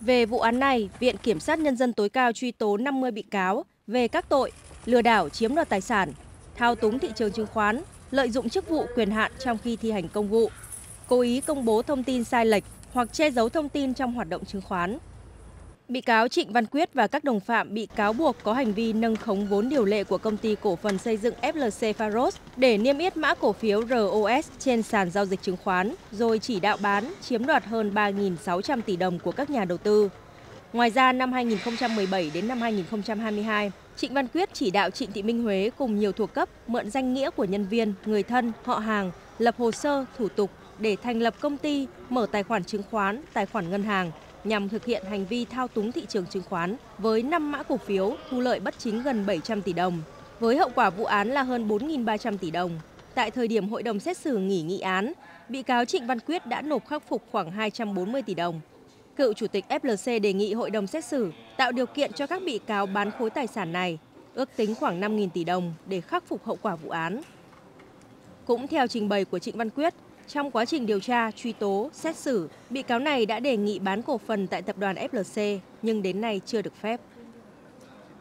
Về vụ án này, Viện Kiểm sát Nhân dân tối cao truy tố 50 bị cáo về các tội lừa đảo chiếm đoạt tài sản, thao túng thị trường chứng khoán, lợi dụng chức vụ quyền hạn trong khi thi hành công vụ, cố ý công bố thông tin sai lệch hoặc che giấu thông tin trong hoạt động chứng khoán. Bị cáo Trịnh Văn Quyết và các đồng phạm bị cáo buộc có hành vi nâng khống vốn điều lệ của công ty cổ phần xây dựng FLC Faros để niêm yết mã cổ phiếu ROS trên sàn giao dịch chứng khoán, rồi chỉ đạo bán, chiếm đoạt hơn 3.600 tỷ đồng của các nhà đầu tư. Ngoài ra, năm 2017 đến năm 2022, Trịnh Văn Quyết chỉ đạo Trịnh Thị Minh Huế cùng nhiều thuộc cấp mượn danh nghĩa của nhân viên, người thân, họ hàng, lập hồ sơ, thủ tục để thành lập công ty, mở tài khoản chứng khoán, tài khoản ngân hàng nhằm thực hiện hành vi thao túng thị trường chứng khoán với 5 mã cổ phiếu thu lợi bất chính gần 700 tỷ đồng, với hậu quả vụ án là hơn 4.300 tỷ đồng. Tại thời điểm hội đồng xét xử nghỉ nghị án, bị cáo Trịnh Văn Quyết đã nộp khắc phục khoảng 240 tỷ đồng. Cựu Chủ tịch FLC đề nghị hội đồng xét xử tạo điều kiện cho các bị cáo bán khối tài sản này, ước tính khoảng 5.000 tỷ đồng để khắc phục hậu quả vụ án. Cũng theo trình bày của Trịnh Văn Quyết, trong quá trình điều tra, truy tố, xét xử, bị cáo này đã đề nghị bán cổ phần tại tập đoàn FLC nhưng đến nay chưa được phép.